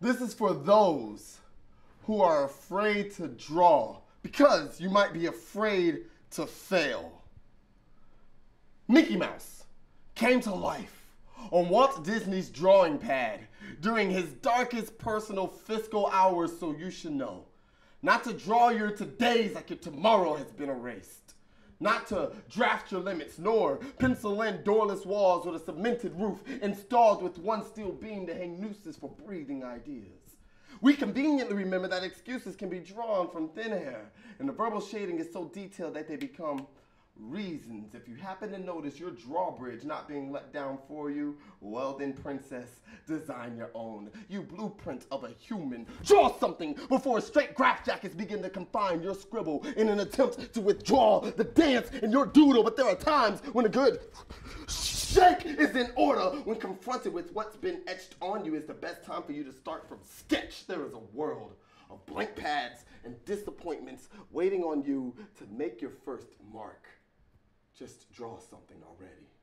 This is for those who are afraid to draw because you might be afraid to fail. Mickey Mouse came to life on Walt Disney's drawing pad during his darkest personal fiscal hours, so you should know. Not to draw your todays like your tomorrow has been erased. Not to draft your limits, nor pencil in doorless walls with a cemented roof installed with one steel beam to hang nooses for breathing ideas. We conveniently remember that excuses can be drawn from thin air, and the verbal shading is so detailed that they become reasons. If you happen to notice your drawbridge not being let down for you, well then, princess, design your own. You blueprint of a human. Draw something before straight graph jackets begin to confine your scribble in an attempt to withdraw the dance in your doodle. But there are times when a good shake is in order when confronted with what's been etched on you is the best time for you to start from sketch. There is a world of blank pads and disappointments waiting on you to make your first mark. Just draw something already.